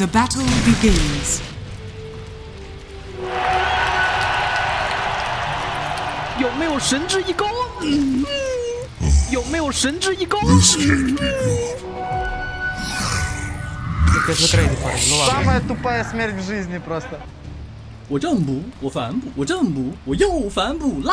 The battle begins. 有没有神之一钩？嗯有没有神之一钩？ Якесь закрейді парень, ну ладно. Самая тупая смерть в жизни просто. 我正补，我反补，我正补，我又反补啦！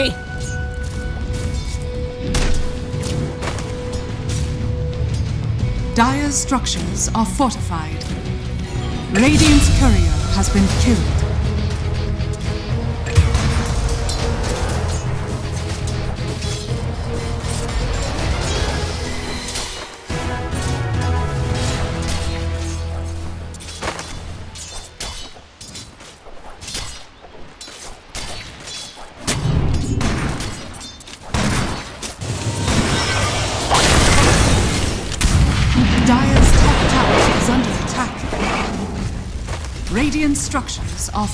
Bounty! Dire's structures are fortified. Radiant's courier has been killed.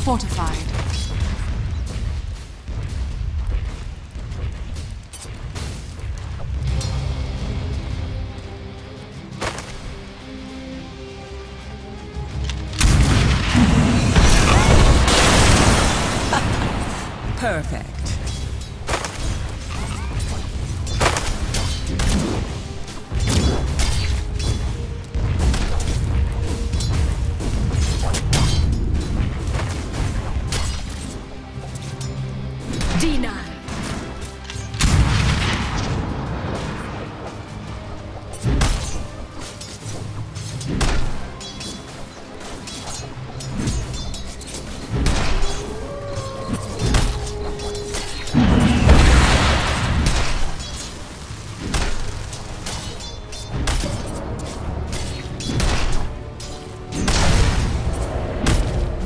Fortified.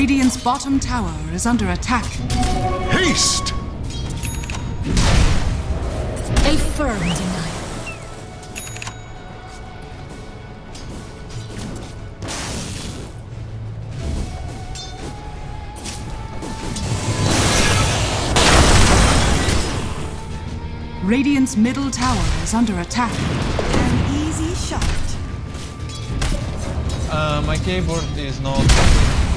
Radiant's bottom tower is under attack. Haste! A firm denial. Radiant's middle tower is under attack. An easy shot. Uh, my keyboard is not.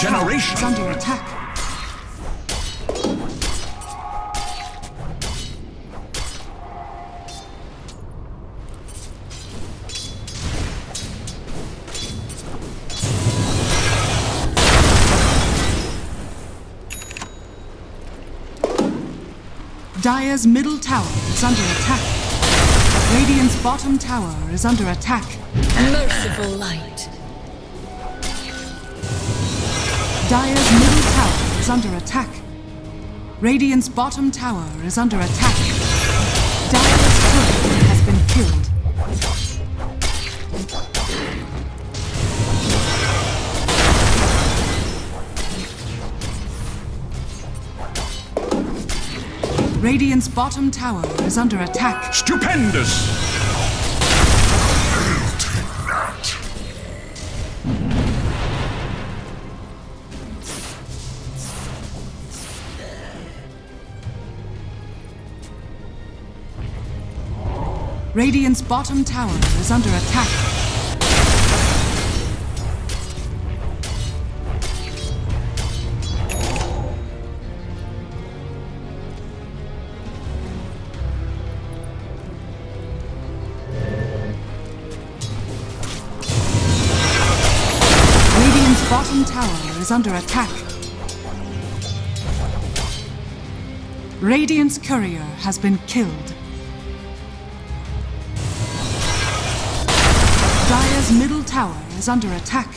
Dire's middle Regeneration. is under attack. Dire's middle tower is under attack. Radiant's bottom tower is under attack. Merciful light. Dire's middle tower is under attack. Radiant's bottom tower is under attack. Dire's turret has been killed. Radiant's bottom tower is under attack. Stupendous! Radiant's bottom tower is under attack. Radiant's bottom tower is under attack. Radiant's courier has been killed. Tower is under attack.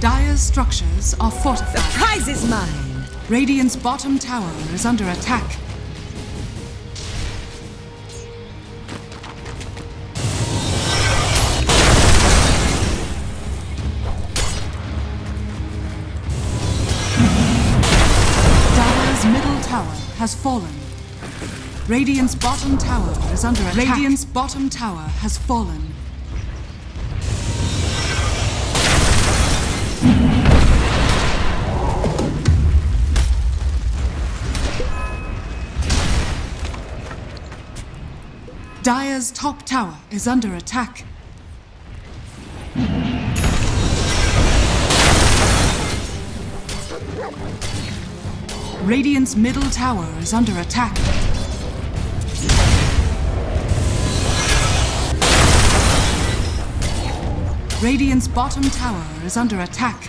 Dire's structures are fortified. Prize is mine. Radiant's bottom tower is under attack. Dire's middle tower has fallen. Radiant's bottom tower is under attack. Radiant's bottom tower has fallen. Dire's top tower is under attack. Radiant's middle tower is under attack. Radiant's bottom tower is under attack.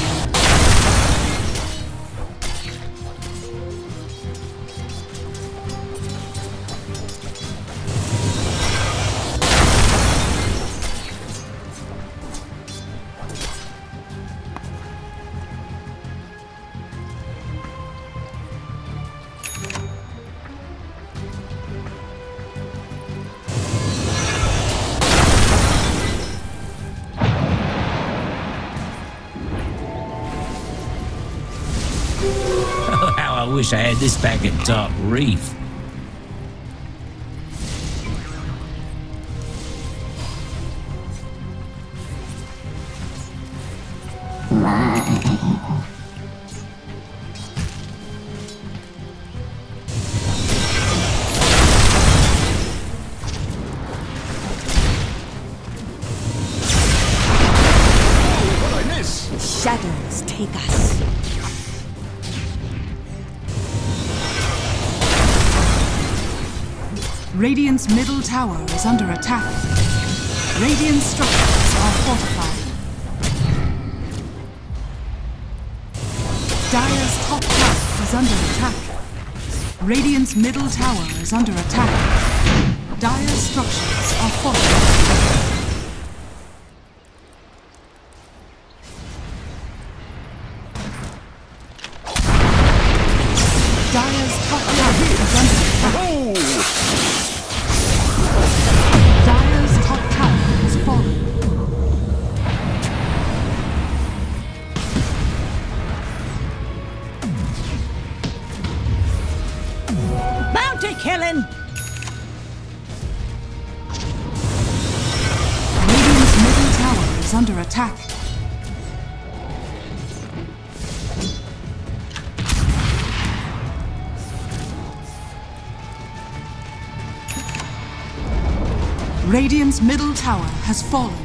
This back at Dark Reef. Shadows take us. Radiant's middle tower is under attack. Radiant structures are fortified. Dire's top tower is under attack. Radiant's middle tower is under attack. Dire's structures are fortified. Middle tower has fallen.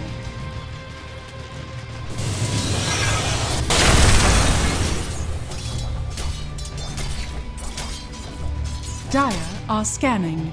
Dire are scanning.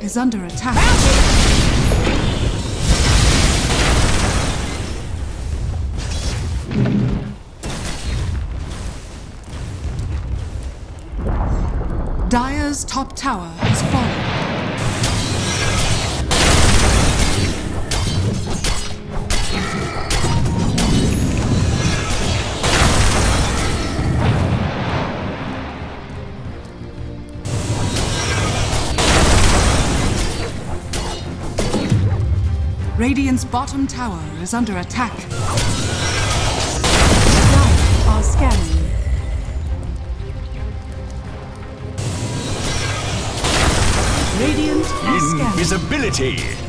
is under attack. Dire's top tower Radiant's bottom tower is under attack. Life are scanning. Radiant Invisibility!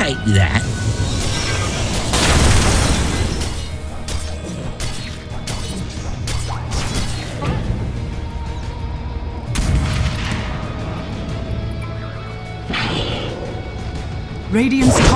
Take that. Radiant's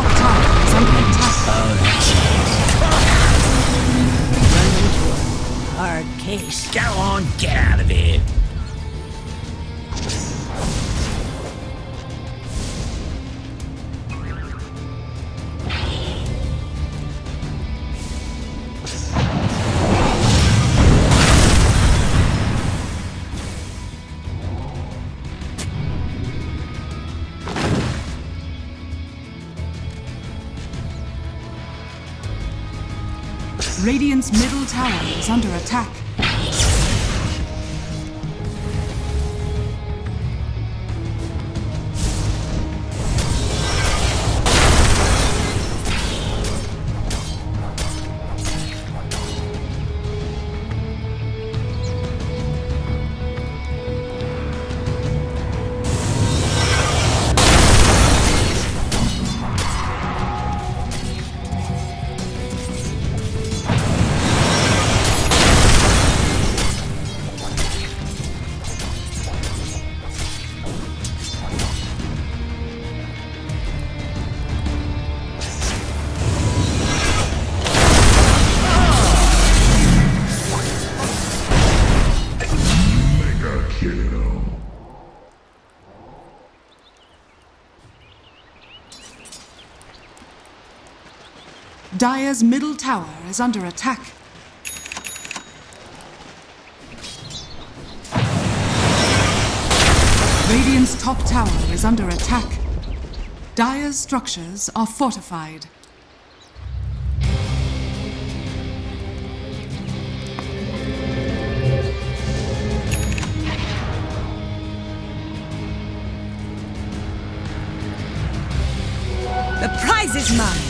Dire's middle tower is under attack. Radiant's top tower is under attack. Dire's structures are fortified. The prize is mine.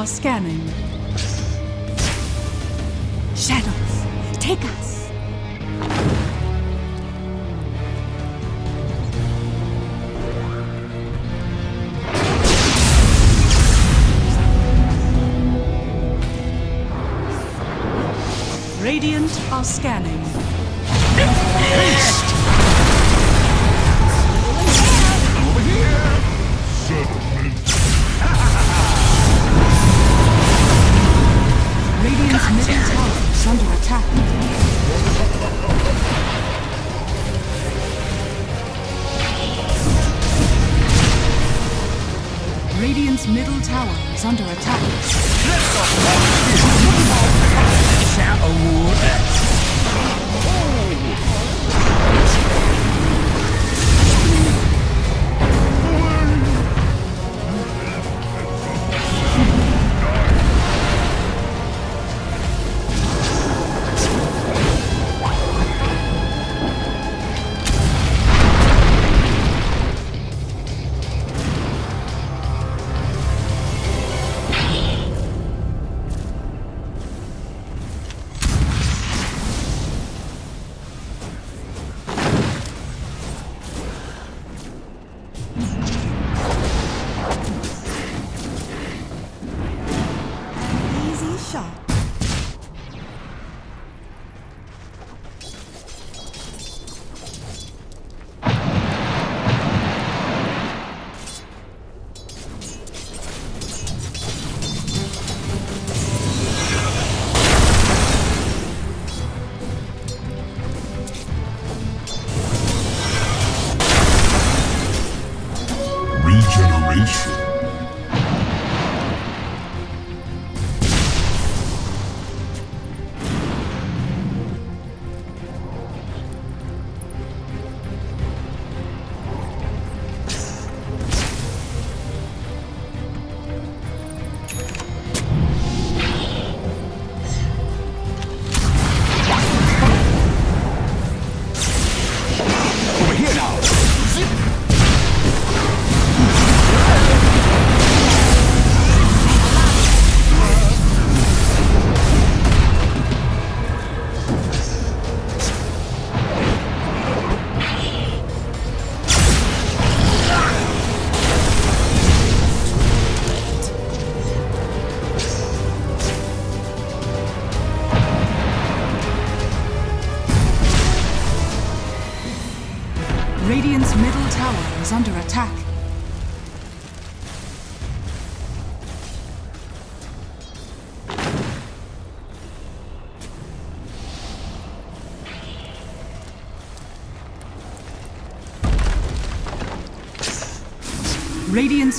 Are scanning. Shadows, take us. Radiant are scanning.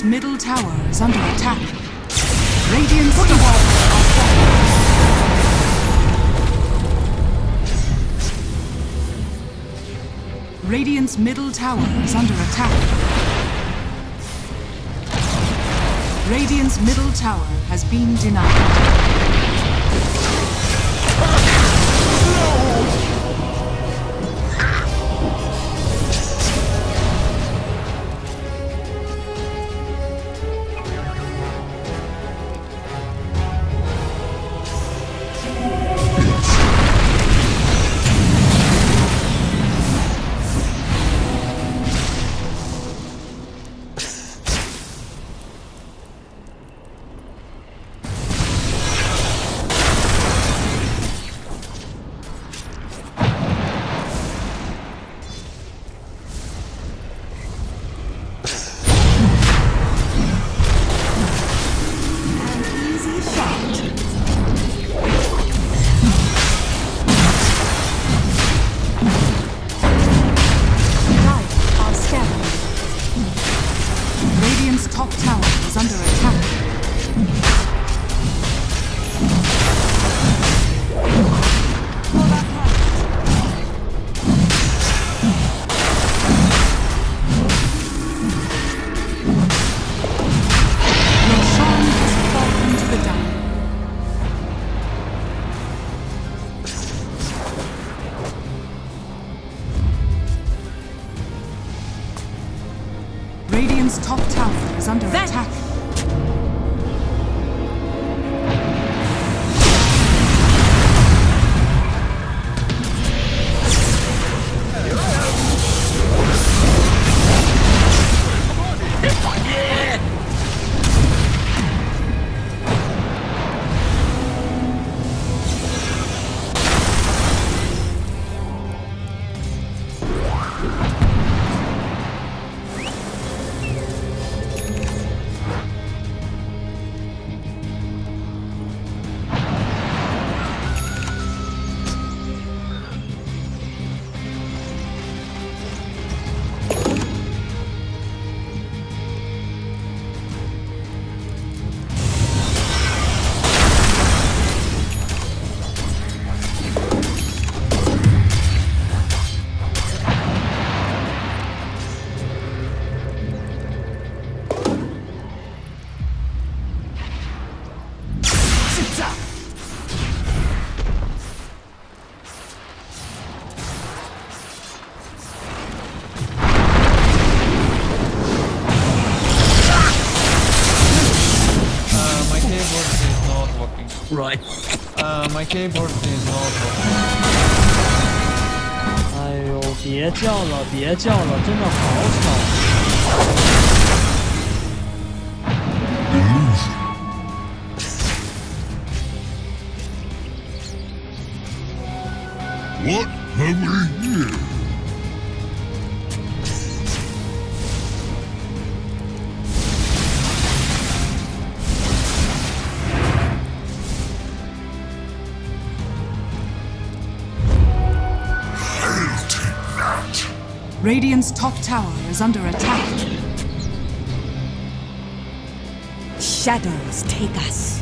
Radiant's middle tower is under attack. Radiant's Radiant's middle tower is under attack. Radiant's middle tower has been denied. 哎呦，别叫了，别叫了，真的好吵。What have Radiant's top tower is under attack. Shadows take us.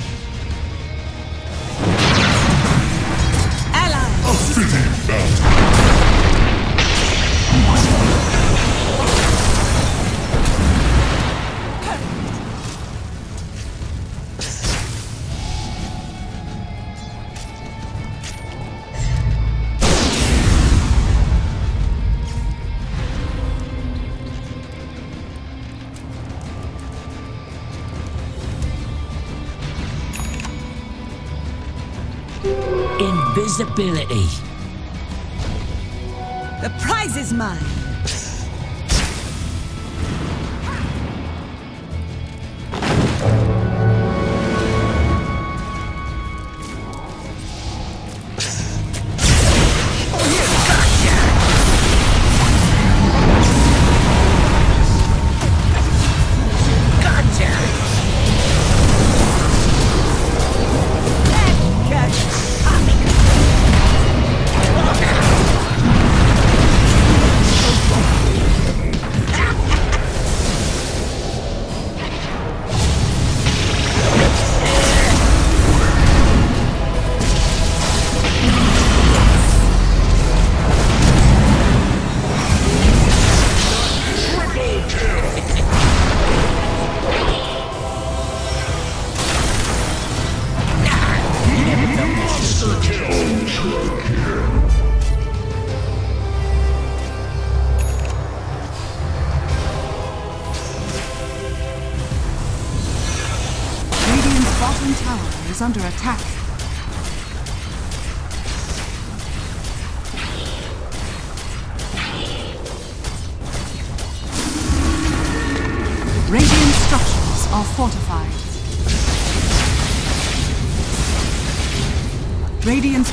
Invisibility.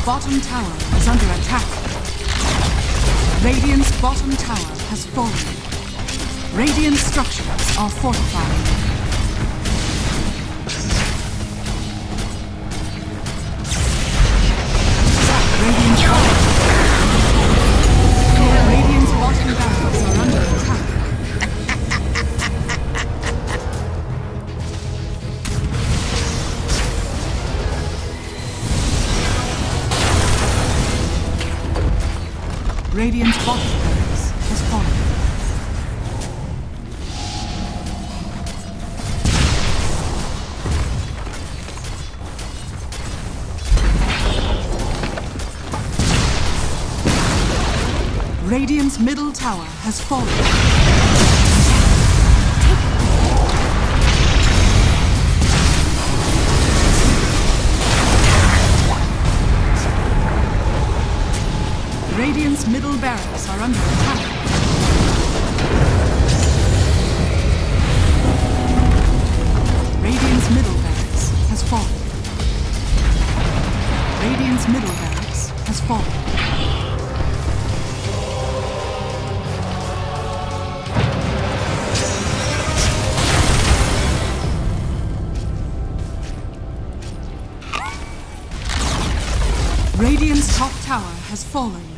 Bottom tower is under attack. Radiant's bottom tower has fallen. Radiant structures are fortified. Radiant's bottom. Barracks are under attack. Radiant's bottom barracks has fallen. Radiant's middle tower has fallen. Are under attack. Radiant's middle barracks has fallen. Radiant's middle barracks has fallen. Radiant's top tower has fallen.